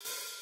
you